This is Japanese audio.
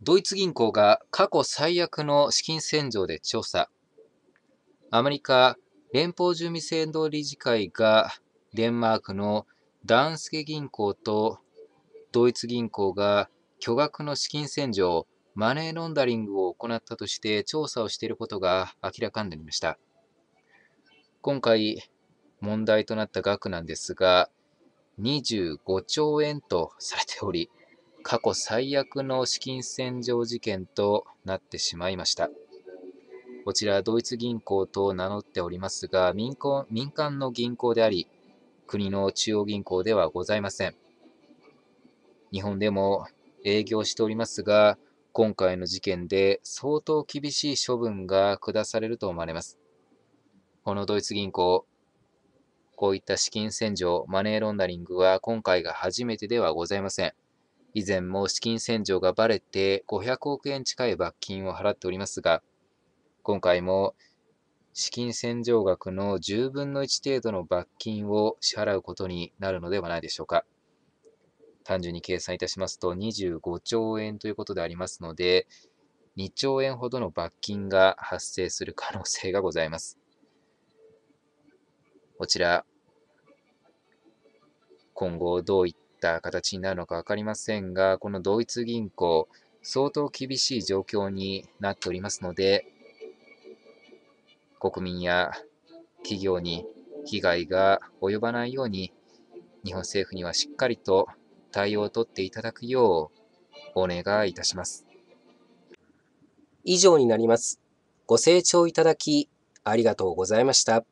ドイツ銀行が過去最悪の資金洗浄で調査。アメリカ連邦準備制度理事会がデンマークのダンスケ銀行とドイツ銀行が巨額の資金洗浄、マネーロンダリングを行ったとして調査をしていることが明らかになりました。今回問題となった額なんですが、25兆円とされており、過去最悪の資金洗浄事件となってしまいました。こちら、ドイツ銀行と名乗っておりますが、民民間の銀行であり、国の中央銀行ではございません。日本でも営業しておりますが、今回の事件で相当厳しい処分が下されると思われます。このドイツ銀行、こういった資金洗浄、マネーロンダリングは今回が初めてではございません。以前も資金洗浄がばれて500億円近い罰金を払っておりますが、今回も資金洗浄額の10分の1程度の罰金を支払うことになるのではないでしょうか。単純に計算いたしますと25兆円ということでありますので、2兆円ほどの罰金が発生する可能性がございます。こちら、今後どういっった形になるのか分かりませんが、このドイツ銀行、相当厳しい状況になっておりますので、国民や企業に被害が及ばないように、日本政府にはしっかりと対応を取っていただくようお願いいたします。以上になります。ご清聴いただきありがとうございました。